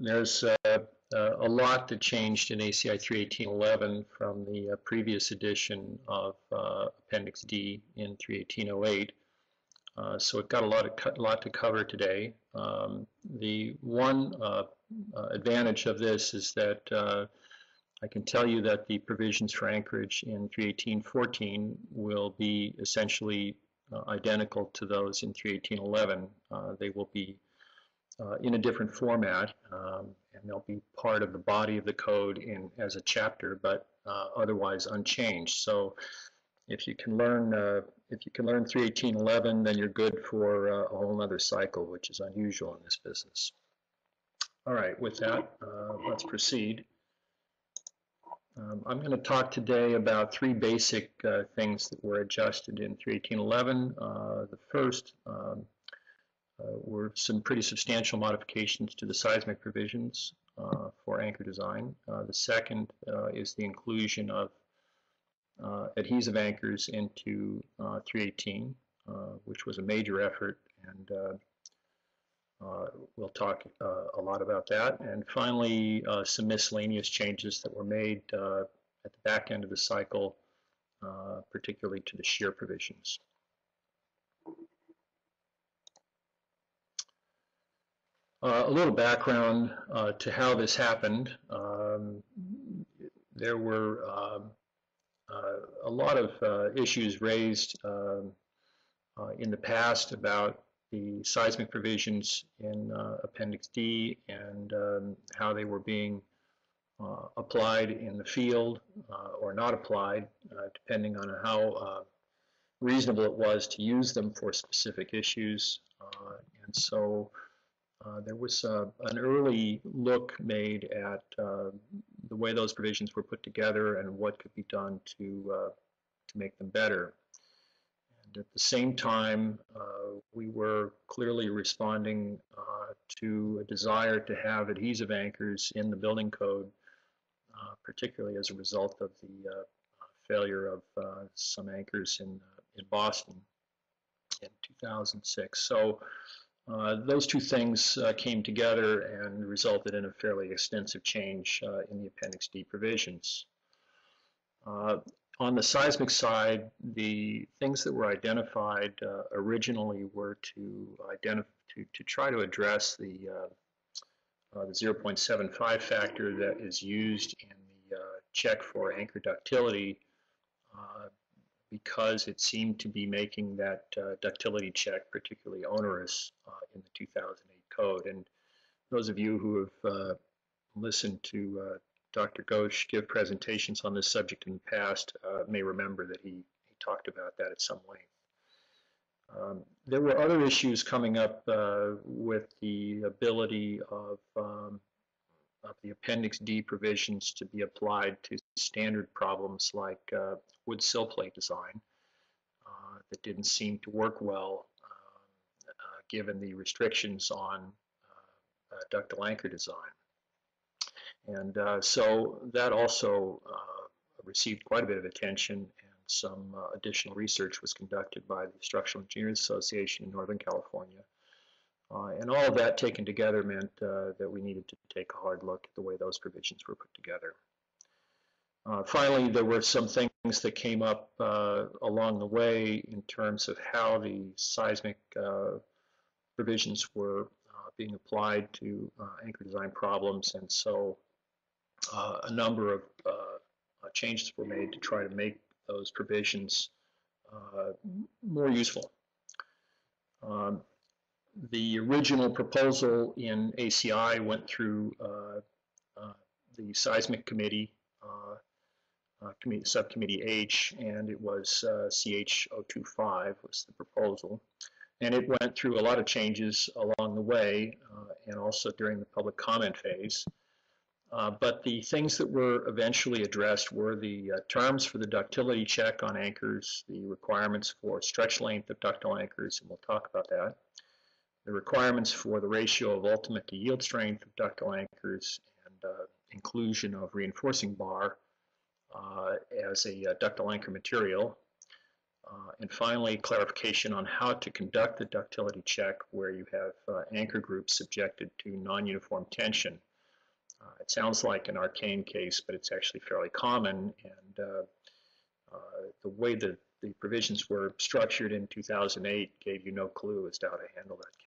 there's uh, uh, a lot that changed in ACI 31811 from the uh, previous edition of uh, Appendix D in 31808. Uh, so it got a lot of lot to cover today. Um, the one uh, advantage of this is that I can tell you that the provisions for anchorage in 318.14 will be essentially identical to those in 318.11. they will be uh, in a different format, um, and they'll be part of the body of the code in as a chapter, but uh, otherwise unchanged. So if you can learn uh, if you can learn 318.11, then you're good for uh, a whole other cycle, which is unusual in this business. All right, with that, uh, let's proceed. Um, I'm going to talk today about three basic uh, things that were adjusted in 318.11. the first um, uh, were some pretty substantial modifications to the seismic provisions uh, for anchor design. Uh, the second is the inclusion of adhesive anchors into 318, which was a major effort and uh, we'll talk uh, a lot about that. And finally, uh, some miscellaneous changes that were made at the back end of the cycle, particularly to the shear provisions. Uh, a little background uh, to how this happened. Um, there were um, uh, a lot of uh, issues raised um, uh, in the past about the seismic provisions in uh, Appendix D and um, how they were being applied in the field or not applied, depending on how reasonable it was to use them for specific issues. and so uh, there was uh, an early look made at uh, the way those provisions were put together and what could be done to, uh, to make them better. And at the same time, uh, we were clearly responding to a desire to have adhesive anchors in the building code, particularly as a result of the failure of some anchors in, in Boston in 2006. So those two things uh, came together and resulted in a fairly extensive change uh, in the Appendix D provisions. Uh, on the seismic side, the things that were identified uh, originally were to, to, to try to address the, the 0.75 factor that is used in the check for anchor ductility because it seemed to be making that uh, ductility check particularly onerous uh, in the 2008 code. And those of you who have uh, listened to uh, Dr. Ghosh give presentations on this subject in the past uh, may remember that he, he talked about that at some length. Um, there were other issues coming up uh, with the ability of um, of the Appendix D provisions to be applied to standard problems like uh, wood sill plate design uh, that didn't seem to work well given the restrictions on uh, uh, ductile anchor design. And uh, so that also received quite a bit of attention and some additional research was conducted by the Structural Engineers Association in Northern California uh, and all of that taken together meant uh, that we needed to take a hard look at the way those provisions were put together. Uh, finally, there were some things that came up along the way in terms of how the seismic provisions were uh, being applied to anchor design problems, and so a number of changes were made to try to make those provisions more useful. Um, the original proposal in ACI went through uh, uh, the seismic committee, uh, uh committee, subcommittee H, and it was uh, CH025 was the proposal. And it went through a lot of changes along the way uh, and also during the public comment phase. but the things that were eventually addressed were the terms for the ductility check on anchors, the requirements for stretch length of ductile anchors, and we'll talk about that the requirements for the ratio of ultimate to yield strength of ductile anchors and uh, inclusion of reinforcing bar uh, as a uh, ductile anchor material. Uh, and finally, clarification on how to conduct the ductility check where you have uh, anchor groups subjected to non-uniform tension. Uh, It sounds like an arcane case, but it's actually fairly common, and uh, uh, the way that the provisions were structured in 2008 gave you no clue as to how to handle that